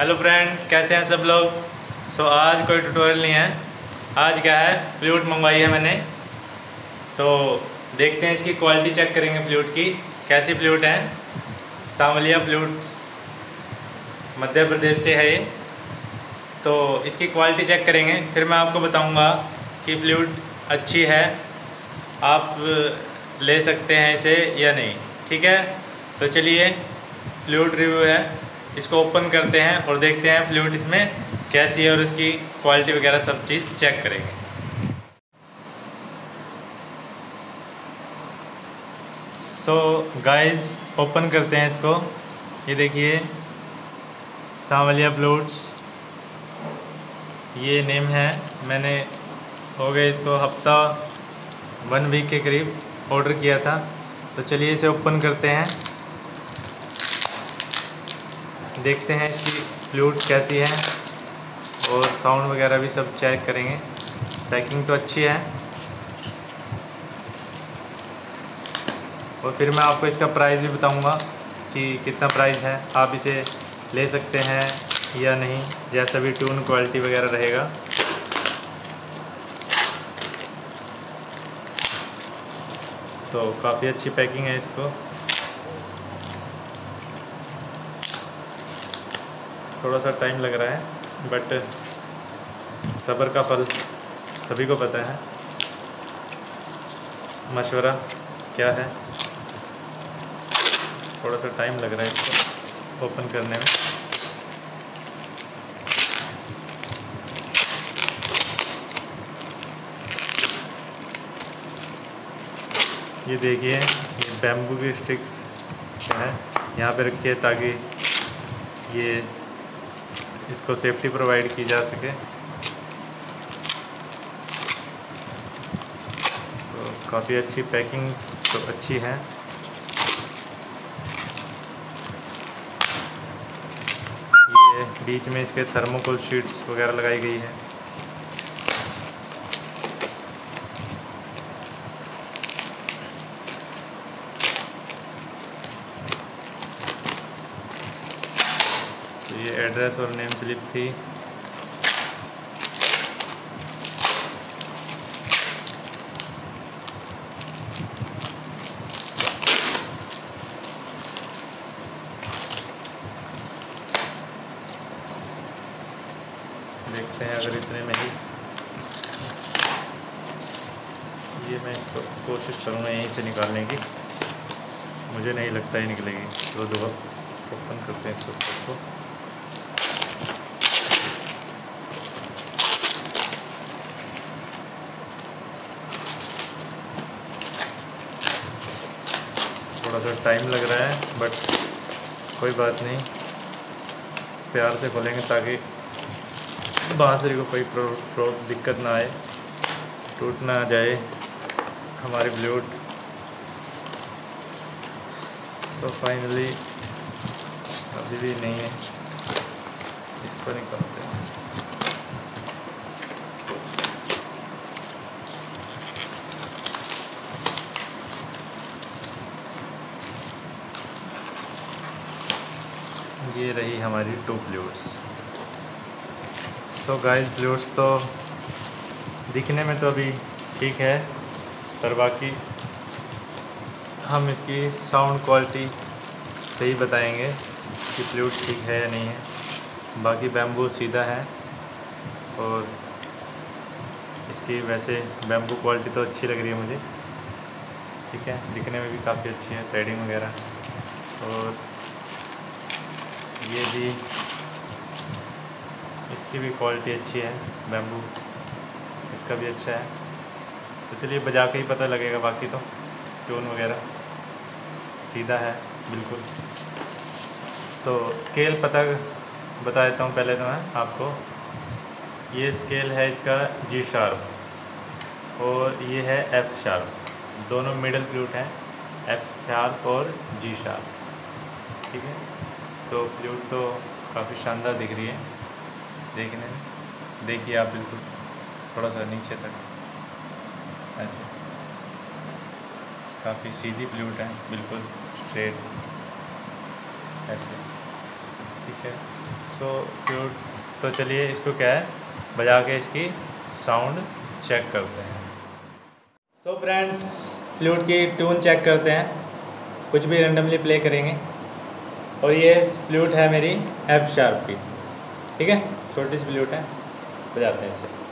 Hello friend कैसे हैं सब लोग? सो so, आज कोई ट्यूटोरियल नहीं है। आज क्या है? फ्लूट मंगवाई है मैंने। तो देखते हैं इसकी क्वालिटी चेक करेंगे फ्लूट की। कैसी फ्लूट है? सांवलिया फ्लूट मध्य प्रदेश से है ये। तो इसकी क्वालिटी चेक करेंगे। फिर मैं आपको बताऊँगा कि फ्लूट अच्छी है। आप ले सकते हैं इसे या नहीं। ठीक है? तो चलिए फ्लूट रिव्यू है। इसको ओपन करते हैं और देखते हैं फ्लूट इसमें कैसी है और इसकी क्वालिटी वगैरह सब चीज़ चेक करेंगे। सो गाइस ओपन करते हैं इसको। ये देखिए, सांवलिया फ्लूट्स ये नेम है। मैंने हो गए इसको हफ़्ता वन वीक के करीब ऑर्डर किया था। तो चलिए इसे ओपन करते हैं। देखते हैं इसकी फ्लूट कैसी है और साउंड वगैरह भी सब चेक करेंगे। पैकिंग तो अच्छी है। और फिर मैं आपको इसका प्राइस भी बताऊँगा कि कितना प्राइस है। आप इसे ले सकते हैं या नहीं जैसा भी ट्यून क्वालिटी वगैरह रहेगा। सो so, काफ़ी अच्छी पैकिंग है इसको। थोड़ा सा टाइम लग रहा है बट सब्र का फल सभी को पता है। मशवरा क्या है? थोड़ा सा टाइम लग रहा है इसको ओपन करने में। ये देखिए, ये बैम्बू की स्टिक्स है? यहाँ पे रखिए ताकि ये इसको सेफ्टी प्रोवाइड की जा सके। तो काफ़ी अच्छी पैकिंग तो अच्छी है। ये बीच में इसके थर्मोकोल शीट्स वगैरह लगाई गई है तो ये एड्रेस और नेम स्लिप थी। देखते हैं अगर इतने में ही। ये मैं इसको कोशिश करूँगा यहीं से निकालने की। मुझे नहीं लगता ही निकलेगी। तो दो ओपन करते हैं इसको सबको थोड़ा सा टाइम लग रहा है बट कोई बात नहीं। प्यार से खोलेंगे ताकि बांसुरी को कोई प्रो, प्रो दिक्कत ना आए टूट ना जाए हमारी ब्लूट सो फाइनली अभी भी नहीं है। इसको निकालते हैं। ये रही हमारी two plates so guys plates तो दिखने में तो अभी ठीक है, पर बाकी हम इसकी साउंड क्वालिटी सही बताएँगे कि फ्लूट ठीक है या नहीं है। बाकी बैम्बू सीधा है, और इसकी वैसे बैम्बू क्वालिटी तो अच्छी लग रही है मुझे। ठीक है, दिखने में भी काफ़ी अच्छी है थ्रेडिंग वगैरह। और ये भी, इसकी भी क्वालिटी अच्छी है बैम्बू इसका भी अच्छा है। तो चलिए बजा के ही पता लगेगा बाकी तो टोन वगैरह। सीधा है, बिल्कुल। तो स्केल पता बता देता हूँ पहले तो मैं आपको। ये स्केल है इसका जी शार्प और ये है एफ़ शार्प दोनों मिडल फ्लूट हैं एफ़ शार्प और जी शार्प ठीक है? तो फ्लूट तो काफ़ी शानदार दिख रही है, देखने में। देखिए आप बिल्कुल, थोड़ा सा नीचे तक। ऐसे। काफ़ी सीधी फ्लूट है, बिल्कुल स्ट्रेट ऐसे। ठीक है। सो फ्लूट तो चलिए इसको क्या है, बजा के इसकी साउंड चेक करते हैं। सो फ्रेंड्स फ्लूट की ट्यून चेक करते हैं। कुछ भी रेंडमली प्ले करेंगे। और ये फ्लूट है मेरी एफ़ शार्प की। ठीक है? छोटी सी फ्लूट है। बजाते हैं इसे।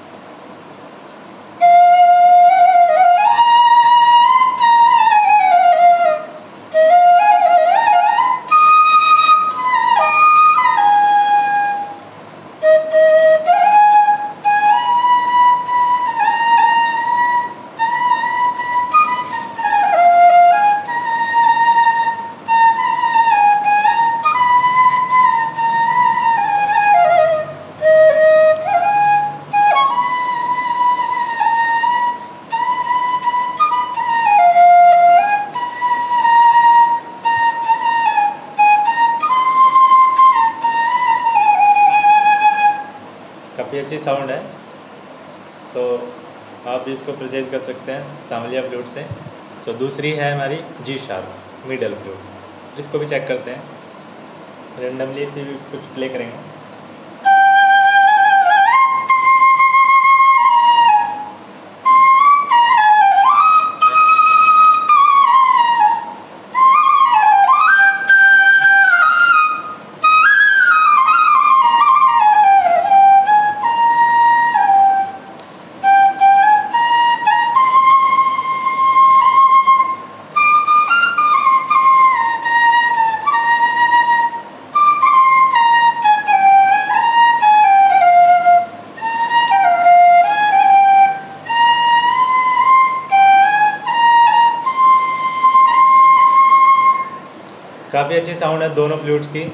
काफ़ी अच्छी साउंड है। सो so, आप भी इसको परचेज कर सकते हैं सामलिया फ्लूट से। सो so, दूसरी है हमारी जी शार्प मिडल फ्लूट इसको भी चेक करते हैं। रेंडमली इसी कुछ प्ले करेंगे। काफ़ी अच्छी साउंड है दोनों फ्लूट्स की।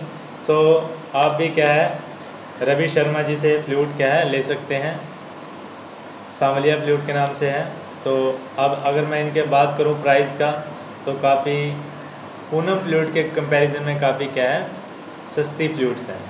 सो so, आप भी क्या है रवि शर्मा जी से फ्लूट क्या है ले सकते हैं। सांवलिया फ्लूट के नाम से है। तो अब अगर मैं इनके बात करूँ प्राइस का तो काफ़ी पूनम फ्लूट के कंपैरिजन में काफ़ी क्या है सस्ती फ्लूट्स हैं।